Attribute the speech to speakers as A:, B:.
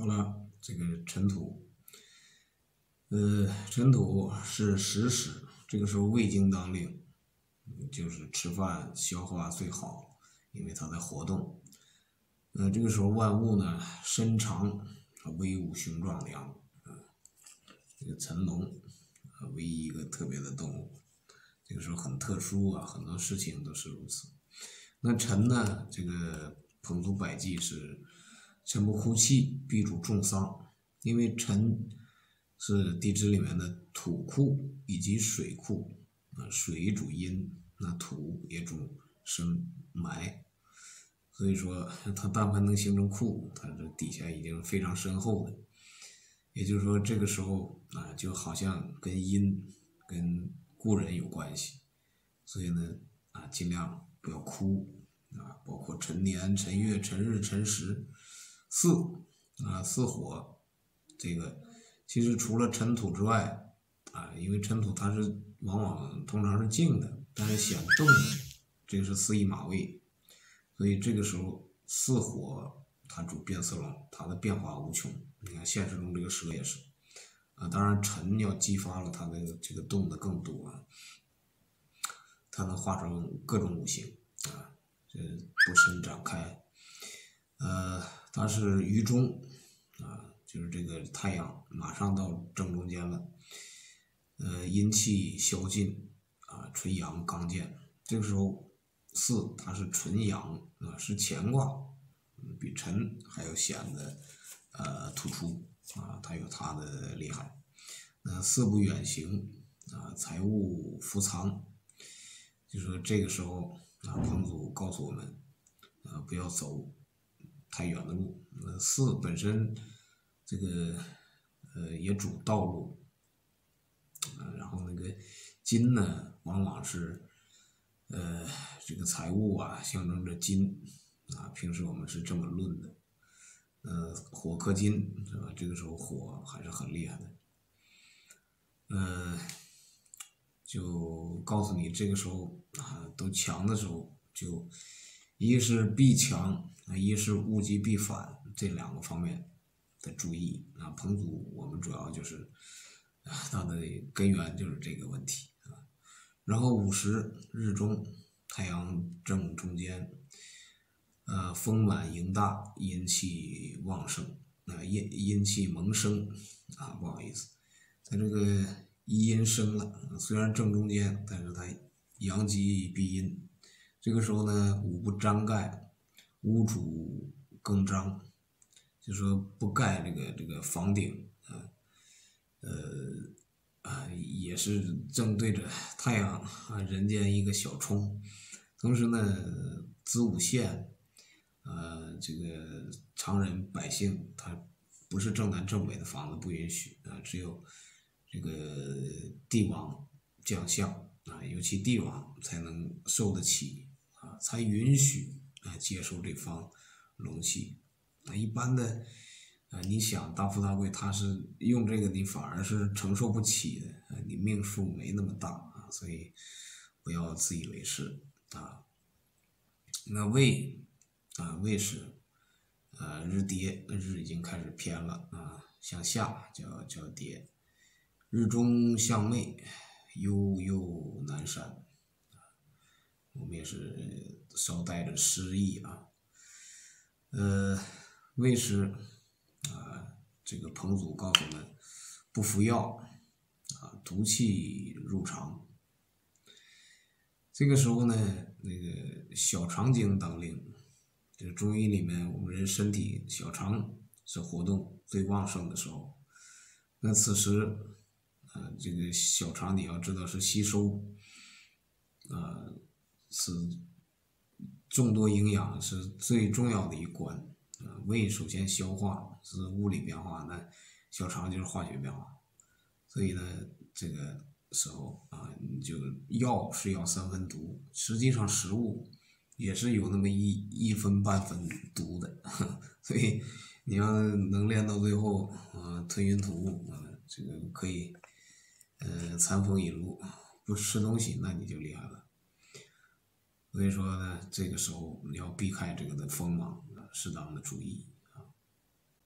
A: 好了，这个尘土，呃，尘土是食屎，这个时候胃经当令，就是吃饭消化最好，因为它在活动。呃，这个时候万物呢，身长威武雄壮的样子，这个辰龙，唯一一个特别的动物，这个时候很特殊啊，很多事情都是如此。那辰呢，这个彭祖百纪是。辰不哭泣，必主重丧，因为辰是地支里面的土库以及水库，啊，水主阴，那土也主生埋，所以说它但凡能形成库，它这底下已经非常深厚的，也就是说这个时候啊，就好像跟阴跟故人有关系，所以呢啊，尽量不要哭啊，包括辰年、辰月、辰日、辰时。四啊，四火，这个其实除了尘土之外，啊，因为尘土它是往往通常是静的，但是想动的，这个是四翼马位，所以这个时候四火它主变色龙，它的变化无穷。你看现实中这个蛇也是，啊，当然尘要激发了它的这个动的更多，啊，它能化成各种五行啊，这不慎展开，呃。它是于中，啊，就是这个太阳马上到正中间了，呃，阴气消尽，啊，纯阳刚健，这个时候四它是纯阳，啊，是乾卦，比辰还要显得呃突出，啊，它有它的厉害。那四不远行，啊，财务伏藏，就说这个时候啊，彭祖告诉我们，啊，不要走。太远的路，呃，四本身这个呃也主道路，呃，然后那个金呢，往往是呃这个财务啊，象征着金。啊，平时我们是这么论的，呃，火克金是吧？这个时候火还是很厉害的，呃，就告诉你这个时候啊都强的时候，就一是必强。啊，一是物极必反这两个方面的注意啊，彭祖我们主要就是啊，它的根源就是这个问题啊。然后午时日中，太阳正中间，呃，丰满盈大，阴气旺盛啊，阴阴气萌生啊，不好意思，它这个一阴生了，虽然正中间，但是它阳极必阴，这个时候呢，五不张盖。屋主更张，就说不盖这个这个房顶啊，呃啊也是正对着太阳啊，人间一个小冲。同时呢，子午线，呃，这个常人百姓他不是正南正北的房子不允许啊，只有这个帝王将相啊，尤其帝王才能受得起，才允许。啊接受这方龙气，那一般的，啊，你想大富大贵，他是用这个，你反而是承受不起的，啊，你命数没那么大啊，所以不要自以为是啊。那未啊未时，啊日跌，日已经开始偏了啊，向下叫叫跌，日中向内，悠悠南山。我们也是稍带着诗意啊，呃，未时啊，这个彭祖告诉我们不服药啊，毒气入肠。这个时候呢，那个小肠经当令，就是中医里面，我们人身体小肠是活动最旺盛的时候。那此时啊，这个小肠你要知道是吸收。是众多营养是最重要的一关啊，胃首先消化是物理变化，那小肠就是化学变化，所以呢，这个时候啊，你就药是要三分毒，实际上食物也是有那么一一分半分毒的，所以你要能练到最后啊，吞云吐雾啊，这个可以呃餐风饮露，不吃东西那你就厉害了。所以说呢，这个时候你要避开这个的锋芒，适当的注意。